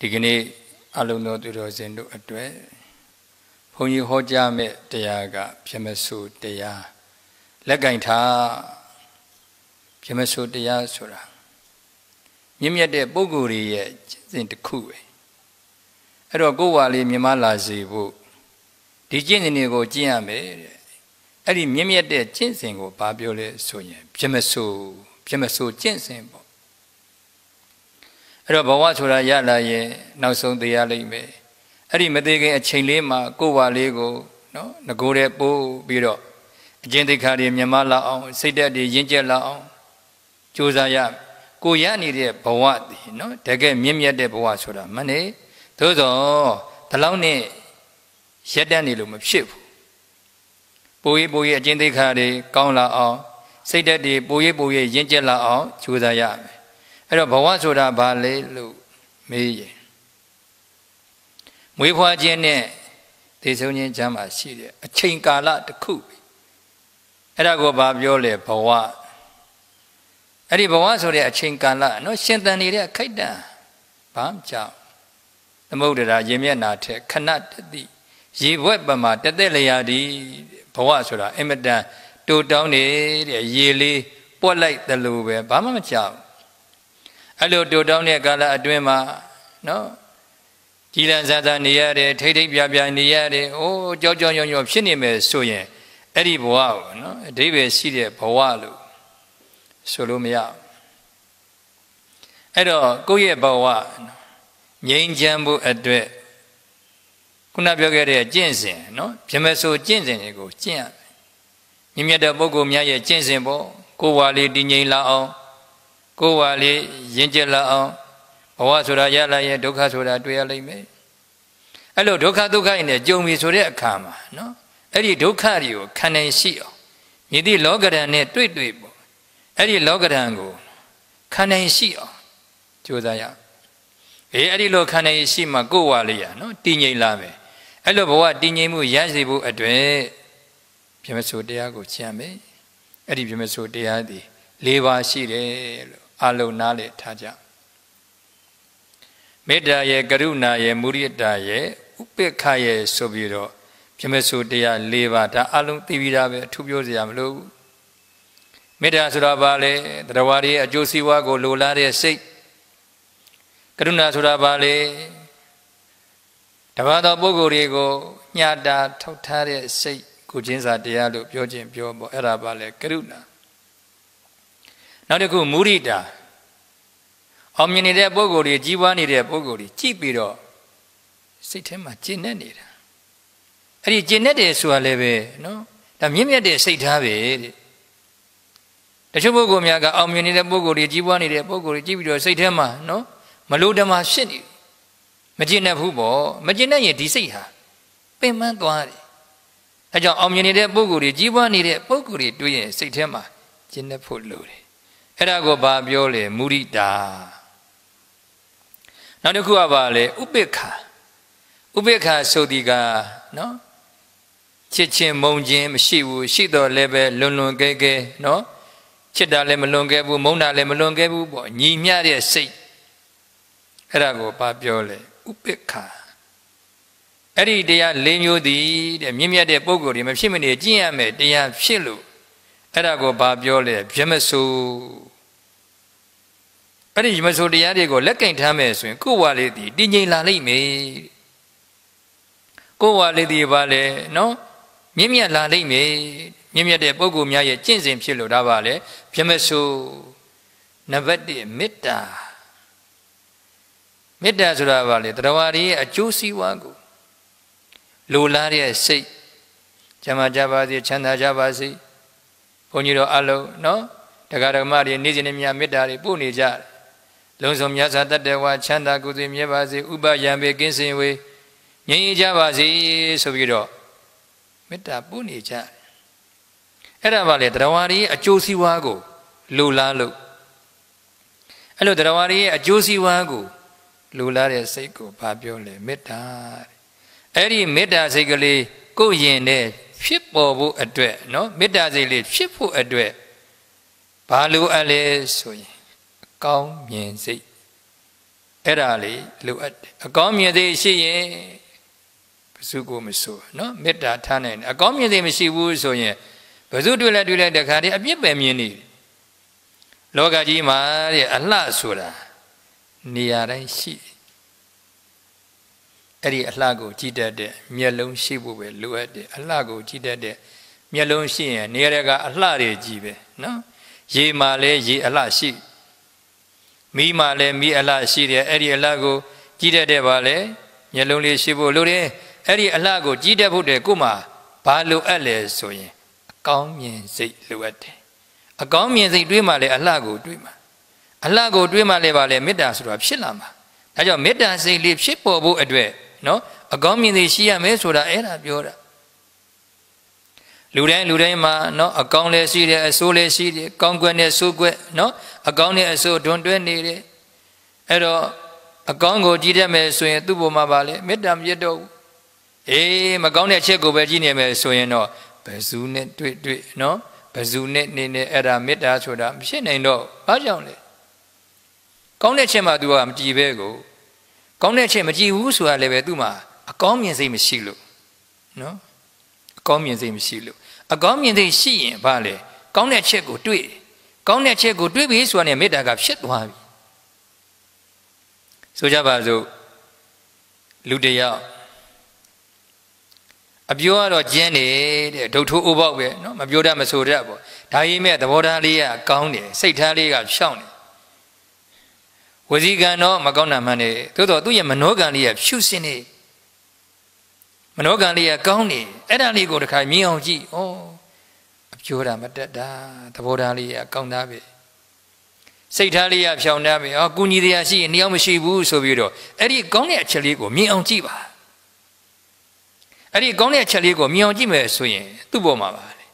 ဒီကနေ့အလုံးသောသူတော်စင်တို့အတွက်ဘုန်းကြီးဟောကြားမဲ့တရားကပြမစုတရားလက်ကင်ထားပြမစုတရားဆိုတာမြင့်မြတ်တဲ့ပုဂ္ဂိုလ်ရဲ့စဉ်တစ်ခုပဲအဲ့တော့ကိုယ်ဝါလေးမြမလာစေဖို့ဒီကျင့်စဉ်တွေကိုကျင့်ရမယ်တဲ့အဲ့ဒီမြင့်မြတ်တဲ့ကျင့်စဉ်ကိုဘာပြောလဲဆိုရင်ပြမစုပြမစုကျင့်စဉ်ပေါ့ အဲ့တော့ဘဝဆိုတာရလာရင်နောက်ဆုံးသိရလိမ့်မယ်အဲ့ဒီမသေးခင်အချိန်လေးမှာကိုယ်ဝါလေးကိုနော်ငကိုတဲ့ပို့ပြီးတော့အကျင့်သိက္ခာတွေမြမလာအောင်စိတ်ဓာတ်တွေရင့်ကျက်လာအောင်ကြိုးစားရကိုရနေတဲ့ဘဝတည်နော်တကယ်မြင့်မြတ်တဲ့ဘဝဆိုတာမနဲ့သို့သောဒီလောက်နဲ့ရက်တန်းနေလို့မဖြစ်ဘူးပိုရေးပိုရေးအကျင့်သိက္ခာတွေကောင်းလာအောင်စိတ်ဓာတ်တွေပိုရေးပိုရေးရင့်ကျက်လာအောင်ကြိုးစားရမယ် အဲ့တော့ဘဝဆိုတာဘာလဲလို့မေးရင်မွေးဖွားခြင်းနဲ့သေဆုံးခြင်းချမ်းမှာရှိတယ်အချိန်ကာလတစ်ခုအဲ့ဒါကိုဘာပြောလဲဘဝအဲ့ဒီဘဝဆိုတဲ့အချိန်ကာလနော်ရှင်သန်နေတဲ့ခိုက်တံဘာမှကြောက်သမုဒ္ဒရာရေမျက်နာထက်ခဏတတိရေဘွက်ပမာတသက်လျာဒီဘဝဆိုတာအင်မတန်တူတောင်းနေတဲ့ရေလေးပွက်လိုက်တယ်လို့ပဲဘာမှမကြောက် အဲ့လိုတူတောင်းတဲ့ကာလအတွင်းမှာနော်ကြည်လန်စားစားနေရတယ်ထိတ်ထိတ်ပြပြနေရတယ်အိုးကြောက်ကြောက်ရွံ့ရွံ့ဖြစ်နေမယ်ဆိုရင်အဲ့ဒီဘဝကိုနော်အဓိပ္ပာယ်ရှိတဲ့ဘဝလို့ဆိုလို့မရအဲ့တော့ကိုယ့်ရဲ့ဘဝငြိမ်းချမ်းဖို့အတွက်ခုနပြောခဲ့တဲ့ကျင့်စဉ်နော်ပြမဆိုကျင့်စဉ်တွေကိုကျင့်ရမြင့်မြတ်တဲ့ပုဂ္ဂိုလ်များရဲ့ကျင့်စဉ်ပေါ့ကိုယ်ဝါလေးတည်ငြိမ်လာအောင် ကိုယ်ဝါလေးရင့်ကျက်လာအောင်ဘဝဆိုတာရလာရဲ့ဒုက္ခဆိုတာတွေ့ရလိမ့်မယ်အဲ့လိုဒုက္ခဒုက္ခနဲ့ကြုံပြီဆိုတဲ့အခါမှာနော်အဲ့ဒီဒုက္ခတွေကိုခံနိုင်ရှိအောင်မြည်သည့်လောကဓာတ်နဲ့တွေ့တွေ့ပေါ့အဲ့ဒီလောကဓာတ်ကိုခံနိုင်ရှိအောင်ကြိုးစားရအေးအဲ့ဒီလိုခံနိုင်ရှိမှကိုယ်ဝါလေးရနော်တည်ငြိမ်လာမယ်အဲ့လိုဘဝတည်ငြိမ်မှုရစေဖို့အတွက်ပြမဆိုတရားကိုကျင့်မယ်အဲ့ဒီပြမဆိုတရားသည်၄ပါးရှိတယ်လို့ အလုံးနားလေထားကြမေတ္တာရဲ့ကရုဏာရဲ့မုရိဒာရဲ့ဥပေက္ခရဲ့ဆိုပြီးတော့ပြမဆိုတရား၄ပါးဒါအလုံးသိပြီးသားပဲအထူးပြောစရာမလိုဘူးမေတ္တာဆိုတာဘာလဲတရားဝါရဲ့အကျိုးစီးပွားကိုလိုလားတဲ့စိတ်ကရုဏာဆိုတာဘာလဲတပါးသောပုဂ္ဂိုလ်တွေကိုညှာတာထောက်ထားတဲ့စိတ်ကိုချင်းစာတရားလို့ပြောခြင်းပြောပေါ့အဲ့ဒါဘာလဲကရုဏာ နောက်တစ်ခုမုရိတာအောင်မြင်နေတဲ့ပုဂ္ဂိုလ်တွေကြီးပွားနေတဲ့ပုဂ္ဂိုလ်တွေကြည့်ပြီးတော့စိတ်ထဲမှာကျဉ်နေနေတာအဲ့ဒီကျဉ်နေတယ်ဆိုတာလည်းပဲနော်ဒါမြင့်မြတ်တဲ့စိတ်ထားပဲတဲ့တချို့ပုဂ္ဂိုလ်များကအောင်မြင်နေတဲ့ပုဂ္ဂိုလ်တွေကြီးပွားနေတဲ့ပုဂ္ဂိုလ်တွေကြည့်ပြီးတော့စိတ်ထဲမှာနော်မလို့တမရှစ်နေမကျင့်တတ်ဘူးပေါ့မကျင့်တတ်ရင်ဒီစိတ်ဟာပင်ပန်းသွားတယ်အဲကြောင့်အောင်မြင်နေတဲ့ပုဂ္ဂိုလ်တွေကြီးပွားနေတဲ့ပုဂ္ဂိုလ်တွေတွေ့ရင်စိတ်ထဲမှာကျင့်တတ်ဖို့လိုတယ် အဲ့ဒါကိုဘာပြောလဲမုရိတာနောက်တစ်ခုကဘာလဲဥပိ္ပခာဥပိ္ပခာဆိုဒီကနော်ချစ်ချင်းမုံချင်းမရှိဘူးရှိတော့လည်းပဲလွန်လွန်ကဲကဲနော်ချစ်တာလည်းမလွန်ကဲဘူးမုန်းတာလည်းမလွန်ကဲဘူးပေါ့ညီမျှတဲ့စိတ်အဲ့ဒါကိုဘာပြောလဲဥပိ္ပခာအဲ့ဒီတရား၄မျိုးတည်တဲ့မြင့်မြတ်တဲ့ပုံကိုယ်တွေမဖြစ်မနေကျင့်ရမယ်တရားဖြစ်လို့အဲ့ဒါကိုဘာပြောလဲဗျမဆို အဲ့ဒီမဆိုတရားတွေကိုလက်ကင်ထားမယ်ဆိုရင်ကိုယ်ဝါလေးတည်တည်ငြိမ်လာလိမ့်မယ်ကိုယ်ဝါလေးတည်ပါလေနော်မြင့်မြတ်လာလိမ့်မယ်မြင့်မြတ်တဲ့ပုဂ္ဂိုလ်များရဲ့ကျင့်စဉ်ဖြစ်လို့ဒါပါလေဗျမဆိုနံပါတ်1မေတ္တာမေတ္တာဆိုတာဘာလဲတရားဝါရီရဲ့အကျိုးစီးပွားကိုလိုလားတဲ့စိတ်ကျမ်းမာကြပါစေချမ်းသာကြပါစေဘုန်းကြီးတို့အလုံးနော်တရားဓမ္မတွေနေ့စဉ်နဲ့မြမေတ္တာတွေပို့နေကြတယ် လုံဆောင်မြတ်စွာတတ္တဝါချမ်းသာကုသိမြဲပါစေဥပယံပေကင်းစင်ဝေငြိမ်းကြပါစေဆိုပြီးတော့မေတ္တာပို့နေကြတယ်အဲ့ဒါပါလေတရားဝါရီရဲ့အကျိုးစီးပွားကိုလိုလားလို့အဲ့လိုတရားဝါရီရဲ့အကျိုးစီးပွားကိုလိုလားတဲ့စိတ်ကိုဘာပြောလဲမေတ္တာအဲ့ဒီမေတ္တာစိတ်ကလေးကိုယ်ရင်နဲ့ဖြစ်ပေါ်ဖို့အတွက်နော်မေတ္တာစိတ်လေးဖြစ်ဖို့အတွက်ဘာလိုအပ်လဲဆိုရင် ကောင်းမြင်စိတ်အဲ့ဒါလေးလိုအပ်တယ်အကောင်းမြင်သေးရှိရင်ဘယ်သူကိုမဆိုနော်မေတ္တာထားနိုင်တယ်အကောင်းမြင်သေးမရှိဘူးဆိုရင်ဘယ်သူတွေ့လဲတွေ့လဲတခါတည်းအပြစ်ပဲမြင်နေလောကကြီးမှာတဲ့အလှဆိုတာနေရာတိုင်းရှိအဲ့ဒီအလှကိုကြည်တတ်တဲ့မျက်လုံးရှိဖို့ပဲလိုအပ်တယ်အလှကိုကြည်တတ်တဲ့မျက်လုံးရှိရင်နေရာကအလှတွေကြီးပဲနော်ရေမှာလည်းရေအလှရှိ မိမှာလည်းမိအလှရှိတယ်အဲ့ဒီအလှကိုကြည်တတ်တဲ့ပါလေမျက်လုံးလေးရှိဖို့လိုတယ်အဲ့ဒီအလှကိုကြည်တတ်ဖို့တဲ့ကို့မှာဘာလိုအပ်လဲဆိုရင်အကောင်းမြင်စိတ်လိုအပ်တယ်အကောင်းမြင်စိတ်တွေးမှလည်းအလှကိုတွေးမှအလှကိုတွေးမှလည်းပါလေမေတ္တာဆိုတာဖြစ်လာမှာဒါကြောင့်မေတ္တာစိတ်လေးဖြစ်ပေါ်ဖို့အတွက်နော်အကောင်းမြင်စိတ်ရှိရမယ်ဆိုတာအဲ့ဒါပြောတာ လူတိုင်းလူတိုင်းမှာနော်အကောင်းလည်းရှိတယ်အဆိုးလည်းရှိတယ်ကောင်းကွက်နဲ့ဆိုးကွက်နော်အကောင်းနဲ့အဆိုးတွန်းတွဲနေတယ်အဲ့တော့အကောင်းကိုကြည့်တတ်မယ်ဆိုရင်သူ့ဘုံမှာပါလေမေတ္တာမပြတ်တော့ဘူးအေးမကောင်းတဲ့ချက်ကိုပဲကြည့်နေမယ်ဆိုရင်တော့ဘယ်သူနဲ့တွေ့တွေ့နော်ဘယ်သူနဲ့နေနေအဲ့ဒါမေတ္တာဆိုတာမဖြစ်နိုင်တော့ဘာကြောင့်လဲကောင်းတဲ့ချက်မှ तू ကမကြည်ပဲကိုကောင်းတဲ့ချက်မကြည်ဘူးဆိုတာလည်းပဲသူ့မှာအကောင်းမြင်စိတ်မရှိလို့နော်အ ကောင်းမြင်စိတ်မရှိလို့အကောင်းမြင်စိတ်ရှိရင်ဘာလဲကောင်းတဲ့ချက်ကိုတွေ့ကောင်းတဲ့ချက်ကိုတွေ့ပြီဆိုတာနဲ့မေတ္တာကဖြစ်သွားပြီဆိုကြပါစို့လူတယောက်အပြောကတော့ကျင်းနေတဲ့ဒုတ်ထိုးဥပေါက်ပဲเนาะမပြောတတ်မဆိုတတ်ပေါ့ဒါကြီးမဲ့သဘောထားလေးကကောင်းတယ်စိတ်ထားလေးကဖြောင်းတယ်ဝစီကံတော့မကောင်းတာမှန်တယ်သို့တော့သူ့ရဲ့မနောကံလေးကဖြူစင်နေ မနောကံလေးကကောင်းနေအဲ့ဒါလေးကိုတခါမြင်အောင်ကြည့်ဩအပြောတာမတတ်တာသဘောထားလေးကကောင်းသားပဲစိတ်ထားလေးကဖြောင်းသားပဲဩကုညီတရားရှိရင်တယောက်မရှိဘူးဆိုပြီးတော့အဲ့ဒီကောင်းတဲ့အချက်လေးကိုမြင်အောင်ကြည့်ပါအဲ့ဒီကောင်းတဲ့အချက်လေးကိုမြင်အောင်ကြည့်မယ်ဆိုရင်သူ့ပေါ်မှာပါလေ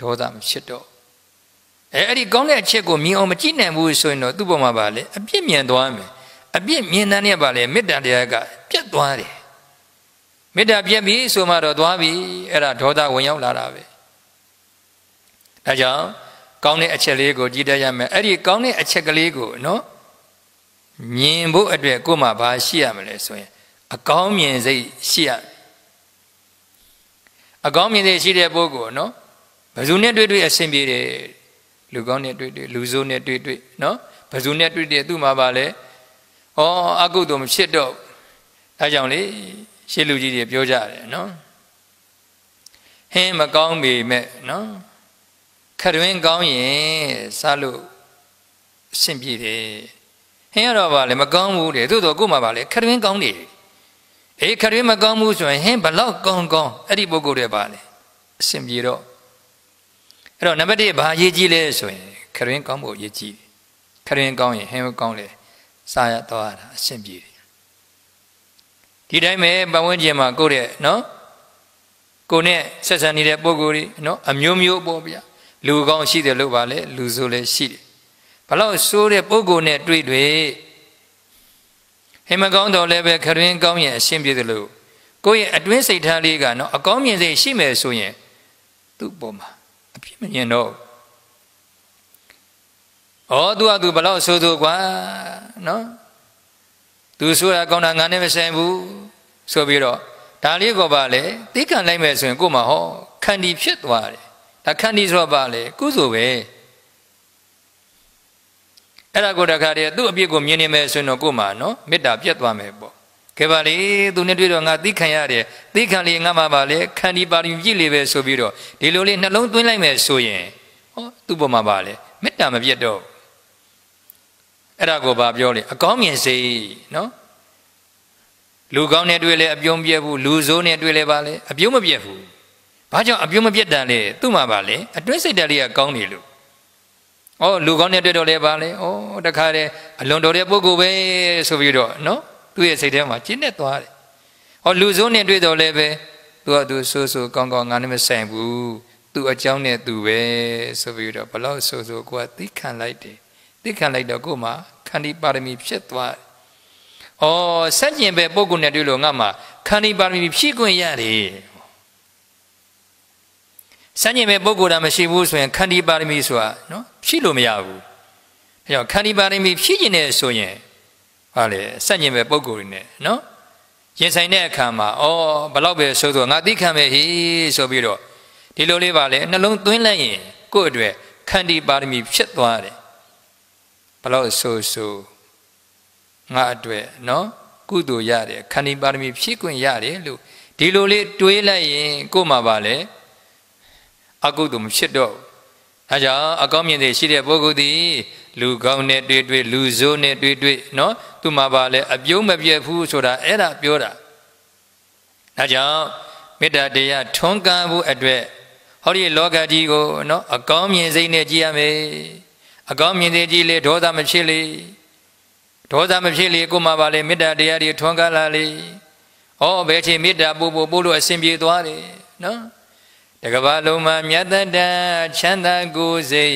ဒေါသမဖြစ်တော့အဲအဲ့ဒီကောင်းတဲ့အချက်ကိုမြင်အောင်မကြည့်နိုင်ဘူးဆိုရင်တော့သူ့ပေါ်မှာပါလေအပြစ်မြင်သွားမယ်အပြစ်မြင်တဲ့နေ့ပါလေမေတ္တာတရားကပြတ်သွားတယ် မေတ္တာပြတ်ပြီဆိုမှတော့သွားပြီအဲ့ဒါဒေါသဝင်ရောက်လာတာပဲအဲကြောင့်ကောင်းတဲ့အချက်လေးကိုကြည့်တတ်ရမယ်အဲ့ဒီကောင်းတဲ့အချက်ကလေးကိုနော်မြင်ဖို့အတွက်ကိုယ်မှာဘာရှိရမလဲဆိုရင် အကောင်းမြင်စိတ်ရှိရအကောင်းမြင်စိတ်ရှိတဲ့ပုဂ္ဂိုလ်နော်ဘယ်သူနဲ့တွေ့တွေ့အဆင်ပြေတယ်လူကောင်းနဲ့တွေ့တွေ့လူဆိုးနဲ့တွေ့တွေ့နော်ဘယ်သူနဲ့တွေ့တွေ့သူ့မှာပါလဲဩအကုသို့မဖြစ်တော့အဲကြောင့်လေ ရှေးလူကြီးတွေပြောကြတယ်နော်ဟင်းမကောင်းပေမဲ့နော်ခရွင်းကောင်းရင်စားလို့အဆင်ပြေတယ်ဟင်းရတော့ပါလေမကောင်းဘူးတဲ့သို့တော့ကို့မှာပါလေခရွင်းကောင်းတယ်အေးခရွင်းမကောင်းဘူးဆိုရင်ဟင်းဘလောက်ကောင်းကောင်းအဲ့ဒီပုဂ္ဂိုလ်တွေပါလေအဆင်ပြေတော့အဲ့တော့နံပါတ်1ဘာရေးကြည့်လဲဆိုရင်ခရင်ကောင်းဖို့ရေးကြည့်ခရင်ကောင်းရင်ဟင်းကောင်းလေစားရတော့ရတာအဆင်ပြေတယ် ဒီတိုင်းပဲပတ်ဝန်းကျင်မှာကိုယ့်ရဲ့နော်ကိုနဲ့ဆက်ဆံနေတဲ့ပုံကိုယ်တွေနော်အမျိုးမျိုးပေါ့ဗျာလူကောင်းရှိတယ်လို့ပါလေလူဆိုလည်းရှိတယ်ဘလောက်ဆိုးတဲ့ပုံကိုယ်နဲ့တွေ့တွေ့ဟိမကောင်းတော့လည်းပဲခရင်ကောင်းရင်အရှင်းပြေတယ်လို့ကိုယ့်ရဲ့အတွင်းစိတ်ထားလေးကနော်အကောင်းမြင်စိတ်ရှိမယ်ဆိုရင်သူ့ပုံမှာအပြစ်မမြင်တော့ဩသူကသူဘလောက်ဆိုးဆိုးကွာနော် သူဆိုတာကောင်းတာငါနဲ့မဆိုင်ဘူးဆိုပြီးတော့ဒါလေးကိုပါလေသိခံလိုက်မယ်ဆိုရင်ကို့မှာဟောခန္တီဖြစ်သွားတယ်ဒါခန္တီဆိုတော့ပါလေကုသိုလ်ပဲအဲ့ဒါကိုတခါတည်းသူ့အပြစ်ကိုမြင်နေမယ်ဆိုရင်တော့ကို့မှာနော်မေတ္တာပြတ်သွားမယ်ပေါ့ကဲပါလေသူနဲ့တွေ့တော့ငါသိခံရတယ်သိခံလေငါမှပါလေခန္ဒီပါရင်ပြည့်လေပဲဆိုပြီးတော့ဒီလိုလေးနှလုံးသွင်းလိုက်မယ်ဆိုရင်ဟောသူ့ပေါ်မှာပါလေမေတ္တာမပြတ်တော့ အဲ့ဒါကိုပါပြောလေအကောင်းမြင်စိတ်နော်လူကောင်းနဲ့တွေ့လဲအပြုံးပြက်ဘူးလူဆိုးနဲ့တွေ့လဲပါလေအပြုံးမပြက်ဘူးဘာကြောင့်အပြုံးမပြက်တန်လဲသူ့မှာပါလေအတွင်းစိတ်ဓာတ်လေးကကောင်းနေလို့ဩလူကောင်းနဲ့တွေ့တော့လဲပါလေဩတခါတည်းအလွန်တော်တဲ့ပုဂ္ဂိုလ်ပဲဆိုပြီးတော့နော်သူ့ရဲ့စိတ်ထဲမှာကျဉ်းနေသွားတယ်ဟောလူဆိုးနဲ့တွေ့တော့လဲပဲသူကသူဆိုးဆိုးကောင်းကောင်းငါနဲ့မဆိုင်ဘူးသူ့အကြောင်းနဲ့သူပဲဆိုပြီးတော့ဘလောက်ဆိုးဆိုးကိုကသိခံလိုက်တယ်သိခံလိုက်တော့ကို့မှာခ န္တီပါရမီဖြစ်သွားတယ်။အော်ဆက်ကျင်ပဲပုံကုနဲ့တွေ့လို့ငါမှာခန္တီပါရမီဖြည့်ခွင့်ရတယ်။စัญญင်ပဲပုဂ္ဂိုလ်တာမရှိဘူးဆိုရင်ခန္တီပါရမီဆိုတာနော်ဖြည့်လို့မရဘူး။အဲကြောင့်ခန္တီပါရမီဖြည့်ကျင်နေဆိုရင်ဩဟာလေစက်ညင်ပဲပုံကိုယ်တွေနဲ့နော်ရင်ဆိုင်တဲ့အခါမှာဩဘလောက်ပဲဆိုဆိုငါသိခံမဲ့ဟိဆိုပြီးတော့ဒီလိုလေးပါလေနှလုံးသွင်းလိုက်ရင်ကိုယ့်အတွက်ခန္တီပါရမီဖြစ်သွားတယ် ဘလောက်ဆိုဆိုငါအတွက်နော်ကုသိုလ်ရတယ်ခန္တီပါရမီဖြည့်ခွင့်ရတယ်လို့ဒီလိုလေးတွေးလိုက်ရင်ကို့မှာပါလေအကုသိုလ်မဖြစ်တော့အဲကြောင့်အကောင်းမြင်တဲ့ရှိတဲ့ပုဂ္ဂိုလ်သည်လူကောင်းနဲ့တွေ့တွေ့လူဆိုးနဲ့တွေ့တွေ့နော်သူမှာပါလေအပြုံးမပြတ်ဘူးဆိုတာအဲ့ဒါပြောတာအဲကြောင့်မေတ္တာတရားထွန်းကားဖို့အတွက်ဟောဒီလောကကြီးကိုနော်အကောင်းမြင်စိတ်နဲ့ကြည်ရမယ် အကောင်းမြင်စိတ်ကြည်လေဒေါသမဖြစ်လေဒေါသမဖြစ်လေကိုမှပါလေမေတ္တာတရားတွေထွန်းကားလာလေဩဘယ်ချိန်မေတ္တာပို့ဖို့ပို့လို့အစဉ်ပြေသွားတယ်နော်တကဘာလုံးမှာမြတ်တတချမ်းသာကိုယ်စိတ်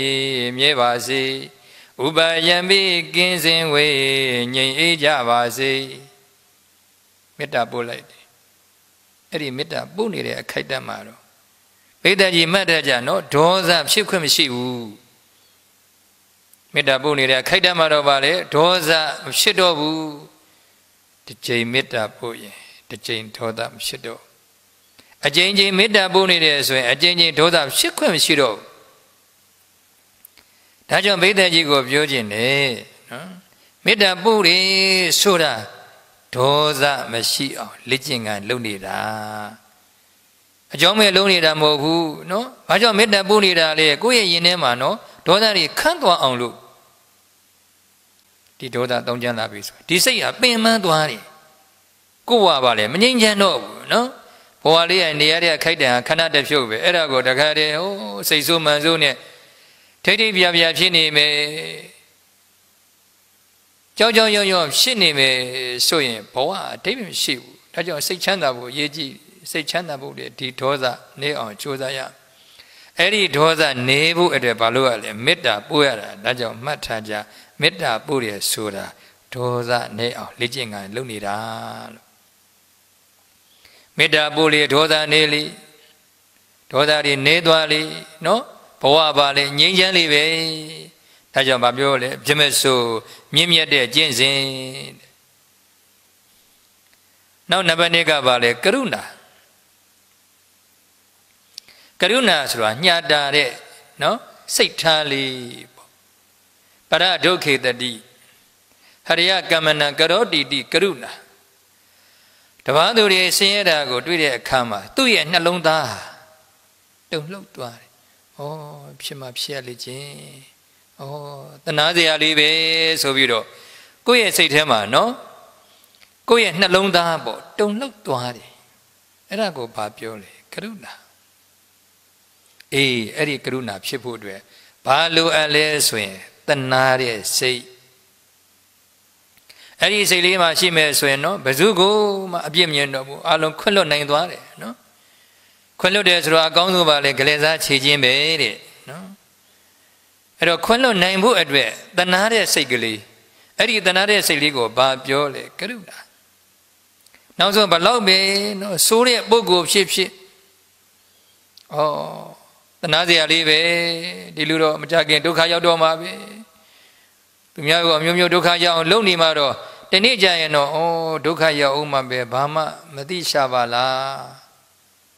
မြဲပါစေဥပယံပိကင်းစင်ဝေငြိမ်အေးကြပါစေမေတ္တာပို့လိုက်တယ်အဲ့ဒီမေတ္တာပို့နေတဲ့အခိုက်အတန့်မှာတော့ဘိဒ္ဓကြီးမှတ်တတ်ကြနော်ဒေါသဖြစ်ခွင့်မရှိဘူး မေတ္တာပို့နေတဲ့အခိုက်အတန့်မှာတော့ဗာလေဒေါသမဖြစ်တော့ဘူးတစ်ချိန်မေတ္တာပို့ရင်တစ်ချိန်ဒေါသမဖြစ်တော့အကျဉ်းချင်းမေတ္တာပို့နေတယ်ဆိုရင်အကျဉ်းချင်းဒေါသဖြစ်ခွင့်မရှိတော့ဘူးဒါကြောင့်ဘိဒ္ဓကြီးကိုပြောခြင်းလေနော်မေတ္တာပို့တယ်ဆိုတာဒေါသမရှိအောင်လက်ကျင်ကလုပ်နေတာအကြောင်းမဲ့လုံးနေတာမဟုတ်ဘူးနော်ဘာကြောင့်မေတ္တာပို့နေတာလဲကိုယ့်ရဲ့ရင်ထဲမှာနော်ဒေါသတွေခန့်သွားအောင်လို့ ဒီဒေါသတောင်းကျမ်းလာပြီဆိုဒီစိတ်ကပင်ပန်းသွားတယ်ကိုယ်ဝါပါလေမငြိမ်းချမ်းတော့ဘူးနော်ဘဝလေးရနေရတဲ့ခိုက်တံခဏတဖြုတ်ပဲအဲ့ဒါကိုတခါတည်းဟိုစိတ်ဆိုးမှန်ဆိုးနဲ့ထိတ်ထိတ်ပြပြဖြစ်နေမယ်ကြောက်ကြောက်ရွံ့ရွံ့ဖြစ်နေမယ်ဆိုရင်ဘဝအတိတ်မရှိဘူးဒါကြောင့်စိတ်ချမ်းသာဖို့အရေးကြီးစိတ်ချမ်းသာဖို့ဒီဒေါသနေအောင်ကြိုးစားရအဲ့ဒီဒေါသနေဖို့အတွက်ဘာလို့ရလဲမေတ္တာပို့ရတာဒါကြောင့်မှတ်ထားကြ မေတ္တာပို့ရဆိုတာဒေါသနေအောင်လေ့ကျင့်ခံလုပ်နေတာလို့မေတ္တာပို့လေဒေါသနေလေဒေါသတွေနေသွားလေနော်ဘဝပါလေငြိမ်းချမ်းလေပဲဒါကြောင့်ဗာပြောလေပြမဆိုမြင့်မြတ်တဲ့ကျင့်စဉ်နောက်နံပါတ်1ကပါလေကရုဏာကရုဏာဆိုတာညှာတာတဲ့နော်စိတ်ထားလေး ပေါ့ပရဒုက္ခေတတိဟရိယကမ္မနံကရောတိတိကရုဏာတပန်းသူတွေဆင်းရဲတာကိုတွေ့တဲ့အခါမှာသူ့ရဲ့နှလုံးသားတုန်လှုပ်သွားတယ်။ဩဖြစ်မှဖြစ်ရလေခြင်း။ဩတနာစရာလေးပဲဆိုပြီးတော့ကိုယ့်ရဲ့စိတ်ထဲမှာနော်ကိုယ့်ရဲ့နှလုံးသားပေါ့တုန်လှုပ်သွားတယ်။အဲ့ဒါကိုဘာပြောလဲကရုဏာအေးအဲ့ဒီကရုဏာဖြစ်ဖို့အတွက်ဘာလိုအပ်လဲဆိုရင် တနာတဲ့စိတ်အဲ့ဒီစိတ်လေးမှရှိမယ်ဆိုရင်နော်ဘယ်သူကိုမှအပြစ်မြင်တော့ဘူးအလုံးခွင့်လွတ်နိုင်သွားတယ်နော်ခွင့်လွတ်တယ်ဆိုတော့အကောင်းဆုံးပါလေဂလေစားခြေခြင်းပဲတဲ့နော်အဲ့တော့ခွင့်လွတ်နိုင်ဖို့အတွက်တနာတဲ့စိတ်ကလေးအဲ့ဒီတနာတဲ့စိတ်လေးကိုဘာပြောလဲကရုဏာနောက်ဆုံးဘလောက်ပဲနော်စိုးတဲ့ပုဂ္ဂိုလ်ဖြစ်ဖြစ်ဩတနာစရာလေးပဲဒီလူတော့မကြခင်ဒုက္ခရောက်တော့မှာပဲ သူများကအမျိုးမျိုးဒုက္ခရောက်အောင်လုပ်နေမှတော့တနေ့ကျရင်တော့ဩဒုက္ခရောက်အောင်မှပဲဘာမှမသိရှာပါလား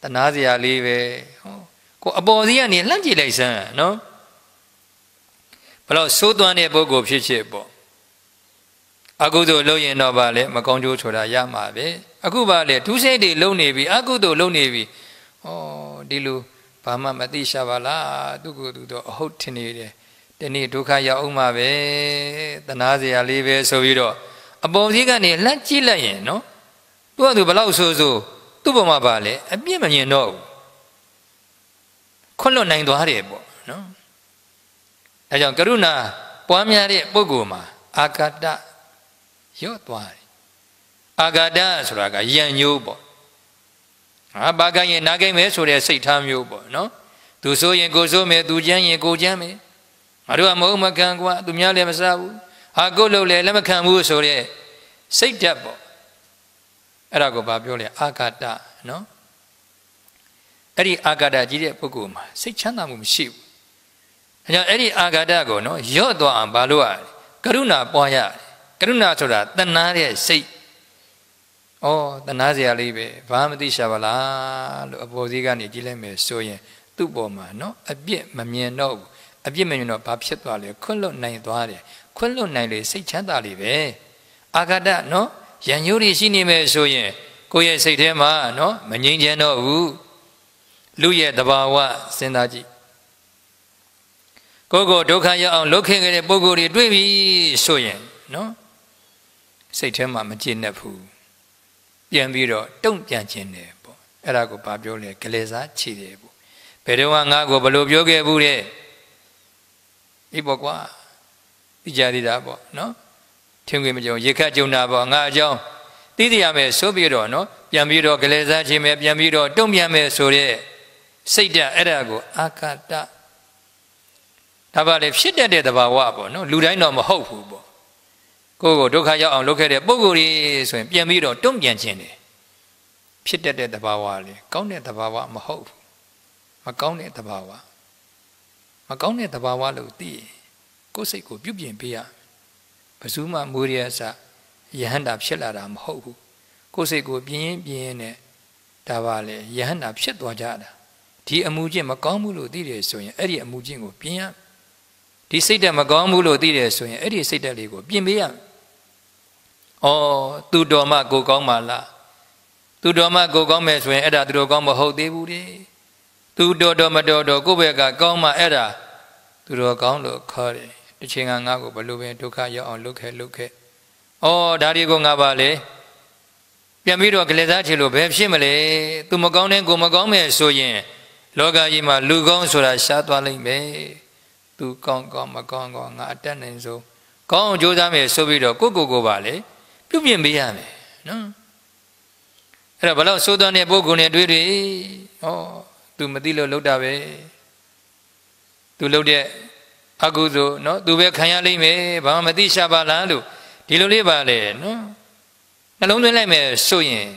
တနာစရာလေးပဲဟောကိုအပေါ်စီကနေလှမ်းကြည့်လိုက်စမ်းနော်ဘလို့စိုးသွမ်းတဲ့ပုဂ္ဂိုလ်ဖြစ်ဖြစ်ပေါ့အကုသိုလ်လုပ်ရင်တော့ဗာလေမကောင်းကျိုးဆိုတာရမှာပဲအခုဗာလေဒုစိတ်တွေလုံနေပြီအကုသိုလ်လုံနေပြီဩဒီလိုဘာမှမသိရှာပါလားသူကသူတော့အဟုတ်ထင်နေတယ် ဒီနေ့ဒုက္ခရောက်အောင်မှာပဲတနာစရာလေးပဲဆိုပြီးတော့အပေါ်စီးကနေလှမ်းကြည့်လိုက်ရင်နော်သူကသူဘလောက်ဆိုဆိုသူ့ဘုံမှာပါလေအပြစ်မမြင်တော့ဘူးခွလွတ်နိုင်သွားတယ်ပေါ့နော်အဲကြောင့်ကရုဏာပွားများတဲ့ပုဂ္ဂိုလ်မှာအာဂတရော့သွားတယ်အာဂတဆိုတာကယံညိုးပေါ့ဟာဘာကရင်နာကိမ့်မယ်ဆိုတဲ့စိတ်ထားမျိုးပေါ့နော်သူဆိုရင်ကိုဆိုမယ်သူကြမ်းရင်ကိုကြမ်းမယ် ငါတို့ကမဟုတ်မခံကွာသူများလည်းမစားဘူးဟာကိုလို့လည်းလက်မခံဘူးဆိုတဲ့စိတ်ဓာတ်ပေါ့အဲ့ဒါကိုဘာပြောလဲအာဂတနော်အဲ့ဒီအာဂတကြီးတဲ့ပုဂ္ဂိုလ်မှာစိတ်ချမ်းသာမှုမရှိဘူးအဲကြောင့်အဲ့ဒီအာဂတကိုနော်ရော့သွားအောင်ဘာလို့ရလဲကရုဏာပွားရတယ်ကရုဏာဆိုတာတဏှာတဲ့စိတ်ဩတဏှာစရာလေးပဲဘာမသိရှာပါလားလို့အပေါ်စီးကနေကြည့်လိုက်မယ်ဆိုရင် သူ့ပေါ်မှာနော်အပြစ်မမြင်တော့ဘူး အပြစ်မမြင်တော့ဘာဖြစ်သွားလဲခွန့်လွတ်နိုင်သွားတယ်ခွန့်လွတ်နိုင်လေစိတ်ချမ်းသာလေပဲအာဂတနော်ရန်ညိုးတွေရှိနေမယ်ဆိုရင်ကိုယ့်ရဲ့စိတ်ထဲမှာနော်မငြိမ်းချမ်းတော့ဘူးလူရဲ့တဘာဝစဉ်းစားကြည့်ကိုယ်ကိုဒုက္ခရောက်အောင်လုပ်ခဲ့တဲ့ပုံကိုယ်တွေတွေ့ပြီဆိုရင်နော်စိတ်ထဲမှာမကျေနပ်ဘူးပြန်ပြီးတော့တုံ့ပြန်ခြင်းတယ်ပေါ့အဲ့ဒါကိုဘာပြောလဲဂလေစားခြေတယ်ပေါ့ဘယ်တော့ငါကိုဘလို့ပြောခဲ့ဘူးတဲ့ ဒီပေါ့ကွာဒီကြသေးတာပေါ့နော်ထင်ခွေမကြုံရေခတ်ကြုံတာပေါ့ငါအကြောင်းသိသိရမယ်ဆိုပြီးတော့နော်ပြန်ပြီးတော့ဂလေစားခြင်းမယ်ပြန်ပြီးတော့တုံ့ပြန်မယ်ဆိုတဲ့စိတ်ဓာတ်အဲ့ဒါကိုအာကတဒါပါလေဖြစ်တတ်တဲ့သဘာဝပေါ့နော်လူတိုင်းတော့မဟုတ်ဘူးပေါ့ကိုယ့်ကိုဒုက္ခရောက်အောင်လုပ်ခဲ့တဲ့ပုံကိုယ်ကြီးဆိုရင်ပြန်ပြီးတော့တုံ့ပြန်ခြင်းတယ်ဖြစ်တတ်တဲ့သဘာဝလေကောင်းတဲ့သဘာဝမဟုတ်ဘူးမကောင်းတဲ့သဘာဝ မကောင်းတဲ့သဘာဝလို့သိရင်ကိုယ်စိတ်ကိုပြုပြင်ပေးရဘယ်သူမှမူရရစယဟန္တာဖြစ်လာတာမဟုတ်ဘူးကိုယ်စိတ်ကိုပြင်းရင်ပြင်းရင်နဲ့ဒါပါလေယဟန္တာဖြစ်သွားကြတာဒီအမှုချင်းမကောင်းဘူးလို့သိတယ်ဆိုရင်အဲ့ဒီအမှုချင်းကိုပြင်ရဒီစိတ်ဓာတ်မကောင်းဘူးလို့သိတယ်ဆိုရင်အဲ့ဒီစိတ်ဓာတ်လေးကိုပြင်ပေးရဩသူတော်မှကိုကောင်းပါလားသူတော်မှကိုကောင်းမယ်ဆိုရင်အဲ့ဒါသူတော်ကောင်းမဟုတ်သေးဘူးလေ သူတော်တော်မတော်တော်ကိုယ့်ဘက်ကကောင်းမှအဲ့ဒါသူတော်ကောင်းလို့ခေါ်တယ်တစ်ချိန်ကငါ့ကိုဘလို့ပဲဒုက္ခရောက်အောင်လုပ်ခဲ့လုပ်ခဲ့ဩဒါတွေကိုငါပါလေပြန်ပြီးတော့ကလေးသားချေလို့ဘယ်ဖြစ်မလဲသူမကောင်းတဲ့ကိုမကောင်းမယ်ဆိုရင် လောကကြီးမှာလူကောင်းဆိုတာရှားသွားလိမ့်မယ်သူကောင်းကောင်းမကောင်းကောင်းငါအတက်နိုင်ဆုံးကောင်းအောင်ကြိုးစားမယ်ဆိုပြီးတော့ကိုကိုကိုပါလေပြုပြင်ပေးရမယ်နော်အဲ့တော့ဘလို့စိုးသွမ်းတဲ့ပုဂ္ဂိုလ်နဲ့တွေ့တွေ့ဟော သူမသိလို့လှုပ်တာပဲသူလှုပ်တဲ့အကုသို့နော်သူပဲခံရလိမ့်မယ်ဘာမှမသိရှာပါလားလို့ဒီလိုလေးပါလေနော်နှလုံးသွင်းလိုက်မယ်ဆိုရင်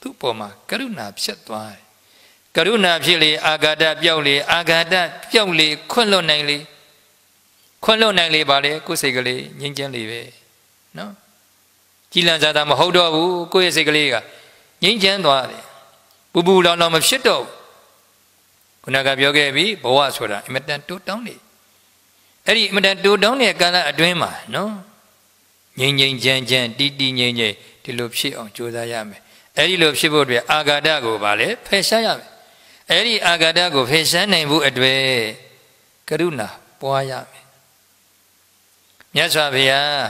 သူ့ပေါ်မှာကရုဏာဖြစ်သွားတယ်ကရုဏာဖြစ်လေအာဂါတပြောက်လေအာဂါတပြောက်လေခွန့်လွတ်နိုင်လေခွန့်လွတ်နိုင်လေပါလေကိုယ်စိတ်ကလေးငြင်းချမ်းလေပဲနော်ကြည်လန့်စားတာမဟုတ်တော့ဘူးကိုယ့်ရဲ့စိတ်ကလေးကငြိမ်းချမ်းသွားတယ်ပူပူလောင်လောင်မဖြစ်တော့ဘူး ခုနကပြောခဲ့ပြီဘဝဆိုတာအင်မတန်တိုးတောင်းနေအဲ့ဒီအင်မတန်တိုးတောင်းတဲ့ကာလအတွင်းမှာနော်ငြိမ်းငြိမ်းချမ်းချမ်းတီးတီးငြိမ်းငြိမ်းဒီလိုဖြစ်အောင်ကြိုးစားရမယ်အဲ့ဒီလိုဖြစ်ဖို့အတွက်အာဂါဒကိုဗာလေဖယ်ရှားရမယ်အဲ့ဒီအာဂါဒကိုဖယ်ရှားနိုင်ဖို့အတွက်ကရုဏာပွားရမယ်မြတ်စွာဘုရား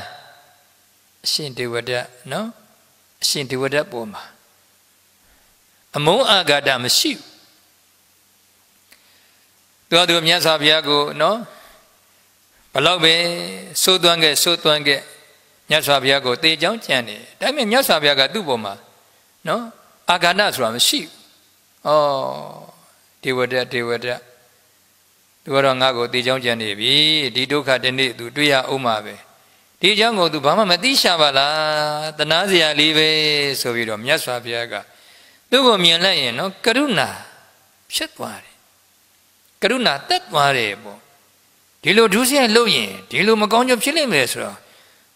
အရှင်ဒေဝဒတ်နော်အရှင်ဒေဝဒတ်ပေါ်မှာအမုန်းအာဂါဒမရှိဘူး သူကသူမြတ်စွာဘုရားကိုနော်ဘလောက်ပဲစိုးသွမ်းခဲ့စိုးသွမ်းခဲ့မြတ်စွာဘုရားကိုတေချောင်းကြံတယ်ဒါပေမဲ့မြတ်စွာဘုရားကသူ့ပေါ်မှာနော်အာဂါဒဆိုတာမရှိဘူးဩဒေဝဒတ်ဒေဝဒတ်သူကတော့ငါ့ကိုတေချောင်းကြံနေပြီဒီဒုက္ခတနေ့သူတွေ့ရအောင်ပါပဲဒီအကြောင်းကိုသူဘာမှမသိရှာပါလားတနာစရာလေးပဲဆိုပြီးတော့မြတ်စွာဘုရားကသူ့ကိုမြင်လိုက်ရင်နော်ကရုဏာဖြစ်သွားတယ် ကရုဏာတက်သွားတယ်ပေါ့ဒီလိုဒုစရိုက်လုပ်ရင်ဒီလိုမကောင်းကြဖြစ်လိမ့်မယ်ဆိုတော့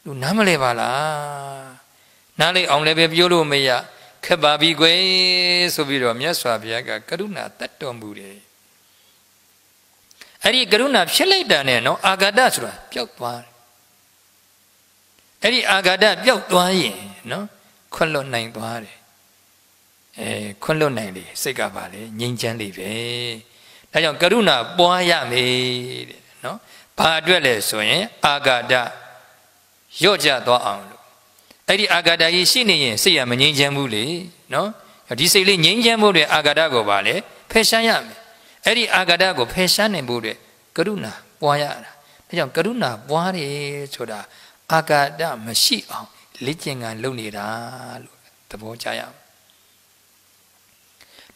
သူနားမလဲပါလားနားလေအောင်လည်းပဲပြောလို့မရခက်ပါပြီကွယ်ဆိုပြီးတော့မြတ်စွာဘုရားကကရုဏာတတ်တော်မူတယ်အဲ့ဒီကရုဏာဖြစ်လိုက်တာနဲ့နော်အာဂတဆိုတာပျောက်သွားတယ်အဲ့ဒီအာဂတပျောက်သွားရင်နော်ခွန့်လွတ်နိုင်သွားတယ်အဲခွန့်လွတ်နိုင်လေစိတ်ကပါလေငြိမ်းချမ်းလေပဲ ဒါကြောင့်ကရုဏာပွားရမေတဲ့နော်ဘာအတွက်လဲဆိုရင် အာဂတရော့ကျသွားအောင်လို့အဲ့ဒီအာဂတကြီးရှိနေရင်စိတ်ရမငြိမ်းချမ်းဘူးလေနော်ဒီစိတ်လေးငြိမ်းချမ်းဖို့တဲ့အာဂတကိုပါလေဖယ်ရှားရမယ်အဲ့ဒီအာဂတကိုဖယ်ရှားနိုင်ဖို့တဲ့ကရုဏာပွားရတာဒါကြောင့်ကရုဏာပွားတယ်ဆိုတာအာဂတမရှိအောင်လေ့ကျင့်ကံလုပ်နေတာလို့သဘောကျရအောင်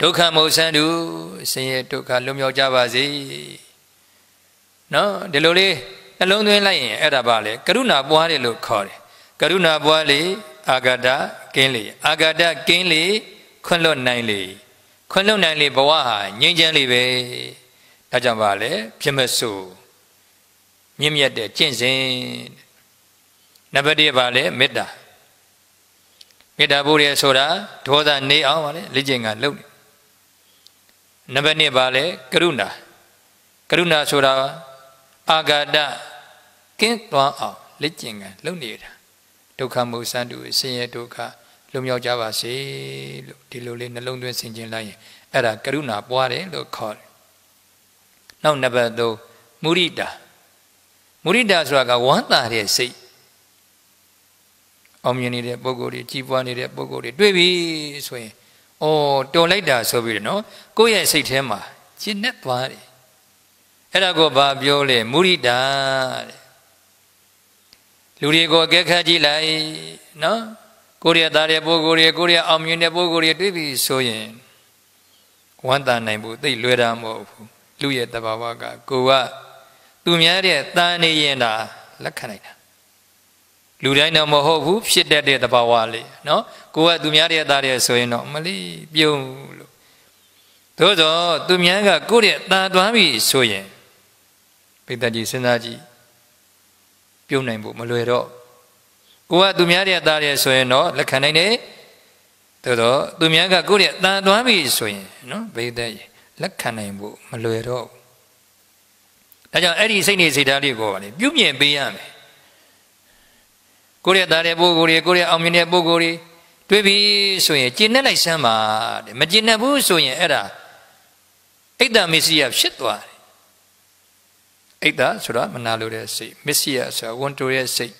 ဒုက္ခမုတ်ဆန်းသူဆင်းရဲဒုက္ခလွတ်မြောက်ကြပါစေနော်ဒီလိုလေးနှလုံးသွင်းလိုက်ရင်အဲ့ဒါပါလေကရုဏာပွားတယ်လို့ခေါ်တယ်ကရုဏာပွားလေအာဂတကင်းလေအာဂတကင်းလေခွန့်လွတ်နိုင်လေခွန့်လွတ်နိုင်လေဘဝဟာငြိမ်းချမ်းလေပဲဒါကြောင့်ပါလေဖြစ်မဆိုမြင့်မြတ်တဲ့ကျင့်စဉ်နံပါတ်1ပါလေမေတ္တာမေတ္တာပို့ရဲဆိုတာဒေါသနေအောင်ပါလေလေ့ကျင့်ကလုပ်နေ နံပါတ်2ပါလေကရုဏာကရုဏာဆိုတာအာဂတကင်းသွားအောင်လေ့ကျင့်ကလုပ်နေတာဒုက္ခမုစံတူဆင်းရဲဒုက္ခလွတ်မြောက်ကြပါစေလို့ဒီလိုလေးနှလုံးသွင်းဆင်ခြင်လိုက်ရင်အဲ့ဒါကရုဏာပွားတယ်လို့ခေါ်တယ်နောက်နံပါတ်3မုရိတာမုရိတာဆိုတာကဝမ်းသာတဲ့စိတ်အောင်မြင်နေတဲ့ပုံကိုယ်တွေကြီးပွားနေတဲ့ပုံကိုယ်တွေတွေ့ပြီဆိုရင် အော်တော်လိုက်တာဆိုပြီးတော့နော်ကိုယ့်ရဲ့စိတ်ထဲမှာကျဉ်နဲ့သွားတယ်အဲ့ဒါကိုဘာပြောလဲမုရိတာတဲ့လူတွေကိုအကဲခတ်ကြည့်လိုက်နော်ကိုရသားတဲ့ပုဂ္ဂိုလ်တွေကိုရအောင်မြင်တဲ့ပုဂ္ဂိုလ်တွေတွေ့ပြီဆိုရင်ဝမ်းသာနိုင်ဖို့သိလွယ်တာမဟုတ်ဘူးလူရဲ့တဘာဝကကိုကသူများတဲ့တန်နေရင်တာလက်ခံနိုင်တာလူတိုင်းတော့မဟုတ်ဘူးဖြစ်တတ်တဲ့တဘာဝလေးနော် ကိုကသူများတဲ့သားတဲ့ဆိုရင်တော့မလီပြုံးလို့သို့သောသူများကကိုယ့်ရဲ့တန်သွားပြီဆိုရင်ပိဋကကြီးစဉ်းစားကြည့်ပြုံးနိုင်ဖို့မလွယ်တော့ကိုကသူများတဲ့သားတဲ့ဆိုရင်တော့လက်ခံနိုင်တယ်သို့တော့သူများကကိုယ့်ရဲ့တန်သွားပြီဆိုရင်နော်ပိဋကကြီးလက်ခံနိုင်ဖို့မလွယ်တော့ဒါကြောင့်အဲ့ဒီစိတ်နေစိတ်ဓာတ်လေးကိုပါလေပြုမြင်ပေးရမယ်ကိုယ့်ရဲ့သားတဲ့ပုဂ္ဂိုလ်တွေကိုယ့်ရဲ့အောင်မြင်တဲ့ပုဂ္ဂိုလ်တွေ တွေ့ပြီဆိုရင်ကျင့်နဲ့လိုက်စမ်းပါတဲ့မကျင့်နဲ့ဘူးဆိုရင်အဲ့ဒါအိတ်တမစ္စည်းဖြစ်သွားတယ်အိတ်တဆိုတာမနာလိုတဲ့စိတ်မစ္စည်းဆိုတာဝန်တိုရဲ့စိတ်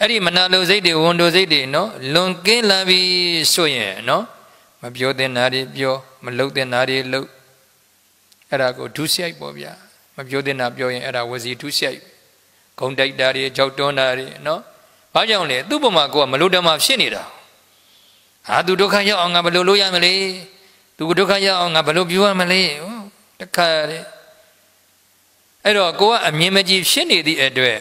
အဲ့ဒီမနာလိုစိတ်တွေဝန်တိုစိတ်တွေနော်လွန်ကင်းလာပြီဆိုရင်နော်မပြောတဲ့နာတွေပြောမလုပ်တဲ့နာတွေလုပ်အဲ့ဒါကိုဒုစရိုက်ပေါ့ဗျာမပြောတဲ့နာပြောရင်အဲ့ဒါဝစီဒုစရိုက်ဂုံတိုက်တာတွေကြောက်တွန်းတာတွေနော် ဘာကြောင့်လဲသူ့ပုံမှာကိုကမလို့တမဖြစ်နေတာဟာသူဒုက္ခရောက်အောင်ငါဘယ်လိုလုပ်ရမလဲသူဒုက္ခရောက်အောင်ငါဘယ်လိုပြောရမလဲတခါတဲ့အဲ့တော့ကိုကအမြင်မကြည့်ဖြစ်နေသည့်အတွက်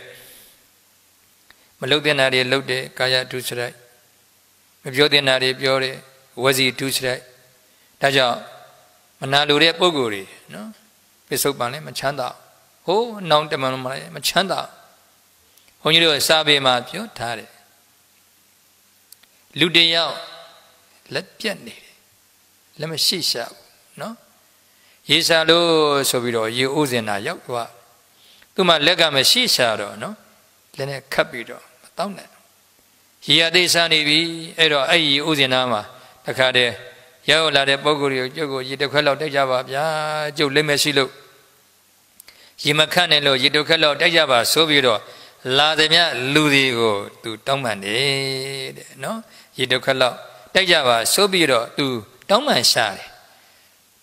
မလုတ်တဲ့နာတွေလုတ်တယ်ကာယဒုစရိုက်မပြောတဲ့နာတွေပြောတယ်ဝစီဒုစရိုက်ဒါကြောင့်မနာလိုတဲ့ပုံကိုယ်တွေနော်ပိစုတ်ပန်လည်းမချမ်းသာဟိုးနောင်တမန်မလည်းမချမ်းသာဘု န်းကြီးတို့စာပေမှာပြောထားတယ်လူတယောက်လက်ပြတ်နေတယ်လက်မရှိရှာဘူးနော်ရေစာလို့ဆိုပြီးတော့ရေအိုးစင်တာရောက်သွားသူမှလက်ကမရှိရှာတော့နော်လက်နဲ့ခတ်ပြီးတော့မတောင်းနိုင်ရေရသေးစားနေပြီအဲ့တော့အဲ့ဒီဥစဉ်သားမှာတခါတည်းရောက်လာတဲ့ပုံကိုယ်ကိုကျုပ်ကိုရေတစ်ခွက်လောက်တိုက်ကြပါဗျာကျုပ်လက်မရှိလို့ရေမခတ်နဲ့လို့ရေတစ်ခွက်လောက်တိုက်ကြပါဆိုပြီးတော့ လာသည်မြလူတွေကိုသူတောင်းပန်တယ်တဲ့နော်ရေတစ်ခွက်လောက်တိုက်ကြပါဆိုပြီးတော့သူတောင်းပန်ရှာတယ်